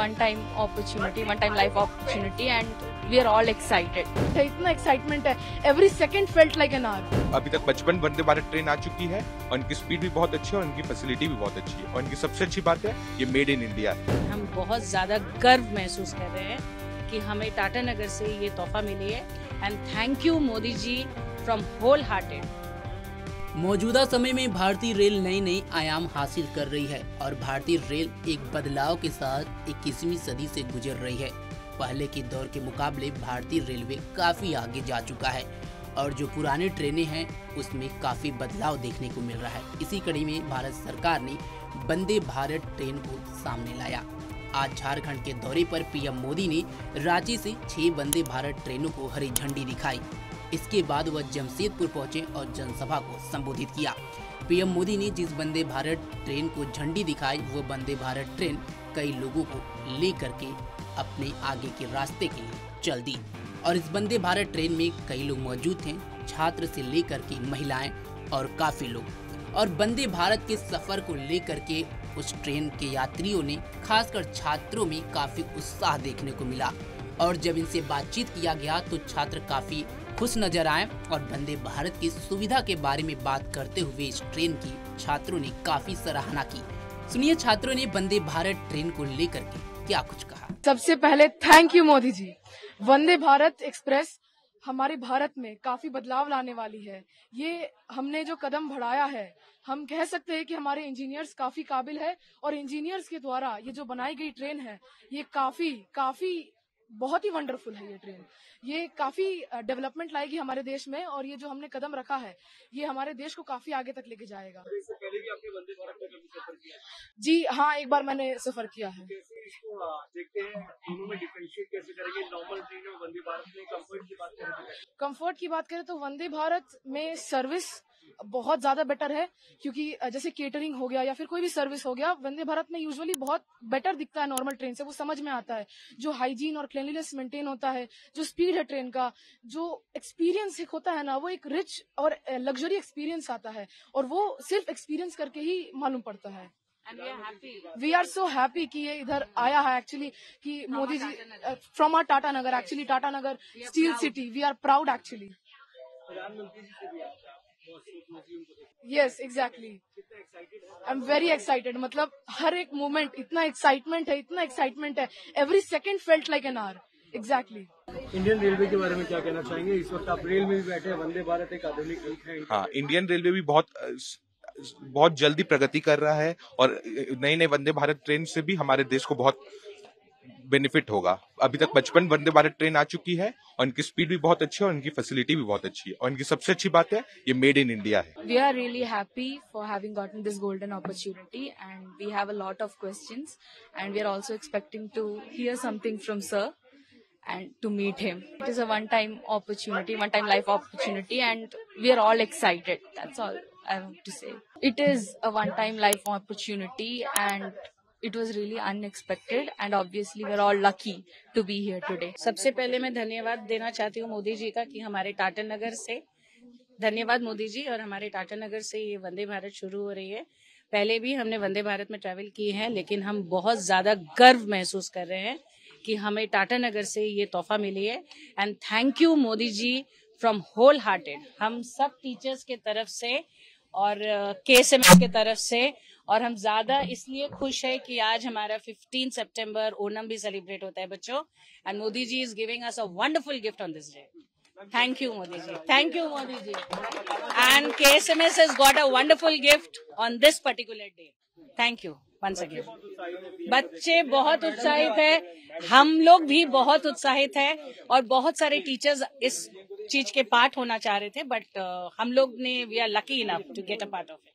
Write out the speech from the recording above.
one time opportunity, one time life opportunity, and we are all excited. है इतना excitement है। Every second felt like an hour अभी तक पचपन Vande Bharat train आ चुकी है और इनकी स्पीड भी बहुत अच्छी है और इनकी फैसिलिटी भी बहुत अच्छी है। और इनकी सबसे अच्छी बात है ये मेड इन इंडिया हम बहुत ज़्यादा गर्व महसूस कर रहे हैं कि हमें टाटा नगर से ये तोहफा मिली है। And thank you Modi ji from whole hearted मौजूदा समय में भारतीय रेल नए नए आयाम हासिल कर रही है और भारतीय रेल एक बदलाव के साथ इक्कीसवीं सदी से गुजर रही है। पहले के दौर के मुकाबले भारतीय रेलवे काफ़ी आगे जा चुका है और जो पुराने ट्रेनें हैं, उसमें काफ़ी बदलाव देखने को मिल रहा है। इसी कड़ी में भारत सरकार ने वंदे भारत ट्रेन को सामने लाया। आज झारखंड के दौरे पर पीएम मोदी ने रांची से छह वंदे भारत ट्रेनों को हरी झंडी दिखाई। इसके बाद वह जमशेदपुर पहुँचे और जनसभा को संबोधित किया। पीएम मोदी ने जिस वंदे भारत ट्रेन को झंडी दिखाई, वो वंदे भारत ट्रेन कई लोगों को लेकर के अपने आगे के रास्ते के लिए चल दी। और इस वंदे भारत ट्रेन में कई लोग मौजूद थे, छात्र से लेकर के महिलाएँ और काफ़ी लोग। और वंदे भारत के सफ़र को लेकर के उस ट्रेन के यात्रियों ने, खासकर छात्रों में काफ़ी उत्साह देखने को मिला। और जब इनसे बातचीत किया गया तो छात्र काफ़ी खुश नज़र आए और वंदे भारत की सुविधा के बारे में बात करते हुए इस ट्रेन की छात्रों ने काफ़ी सराहना की। सुनिए छात्रों ने वंदे भारत ट्रेन को लेकर के क्या कुछ कहा। सबसे पहले thank you Modi ji. Vande Bharat express हमारे भारत में काफ़ी बदलाव लाने वाली है। ये हमने जो कदम बढ़ाया है, हम कह सकते हैं कि हमारे इंजीनियर्स काफ़ी काबिल है और इंजीनियर्स के द्वारा ये जो बनाई गई ट्रेन है, ये काफ़ी काफ़ी बहुत ही वंडरफुल है ये ट्रेन ये काफ़ी डेवलपमेंट लाएगी हमारे देश में और ये जो हमने कदम रखा है ये हमारे देश को काफ़ी आगे तक लेके जाएगा. जी हाँ एक बार मैंने सफ़र किया है. इसको आ, देखते हैं दोनों में डिफरेंशिएट कैसे करेंगे? नॉर्मल ट्रेन और वंदे भारत में कंफर्ट की बात करें तो की बात करें तो वंदे भारत में सर्विस बहुत ज़्यादा बेटर है क्योंकि जैसे केटरिंग हो गया या फिर कोई भी सर्विस हो गया वंदे भारत में यूजुअली बहुत बेटर दिखता है नॉर्मल ट्रेन से वो समझ में आता है। जो हाइजीन और क्लीनलीनेस मेंटेन होता है जो स्पीड है ट्रेन का जो एक्सपीरियंस एक होता है ना वो एक रिच और लग्जरी एक्सपीरियंस आता है और वो सिर्फ़ एक्सपीरियंस करके ही मालूम पड़ता है। We are we are so happy कि ये इधर आया है एक्चुअली कि Modi ji from our Tatanagar actually Tatanagar steel city we are proud actually yes exactly I am very excited मतलब हर एक मोमेंट इतना एक्साइटमेंट है इतना एक्साइटमेंट है. Every second felt like an hour exactly Indian railway के बारे में क्या कहना चाहेंगे? इस वक्त आप रेल में भी बैठे हैं वंदे भारत एक आधुनिक है। हाँ इंडियन रेलवे भी बहुत बहुत जल्दी प्रगति कर रहा है और नए नए वंदे भारत ट्रेन से भी हमारे देश को बहुत बेनिफिट होगा। अभी तक पचपन वंदे भारत ट्रेन आ चुकी है और इनकी स्पीड भी बहुत अच्छी है और इनकी फैसिलिटी भी बहुत अच्छी है और इनकी सबसे अच्छी बात है, ये मेड इन इंडिया है। We are really happy for having gotten this golden opportunity and we have a lot of question and we are also expecting to hear something from sir and to meet him it is a one time opportunity one time life opportunity and we are all excited that's all I to say it is a one time life opportunity and it was really unexpected, and obviously we're all lucky to be here today. सबसे पहले मैं धन्यवाद देना चाहती हूँ मोदी जी का कि हमारे टाटा नगर से धन्यवाद मोदी जी और हमारे टाटा नगर से ये वंदे भारत शुरू हो रही है। पहले भी हमने वंदे भारत में ट्रैवल किए हैं लेकिन हम बहुत ज़्यादा गर्व महसूस कर रहे हैं कि हमें टाटा नगर से ये तोहफा मिली है। And thank you Modi ji from whole hearted हम सब टीचर्स के तरफ़ से और के एम के तरफ़ से। और हम ज़्यादा इसलिए खुश है कि आज हमारा 15 सितंबर ओनम भी सेलिब्रेट होता है बच्चों। And Modi ji is giving us a wonderful gift on this day thank you Modi ji thank you Modi ji and K S M S is got a wonderful gift on this particular day thank you once second बच्चे बहुत उत्साहित है। हम लोग भी बहुत उत्साहित है और बहुत सारे टीचर्स इस चीज़ के पार्ट होना चाह रहे थे बट हम लोग ने we are lucky enough to get a part of it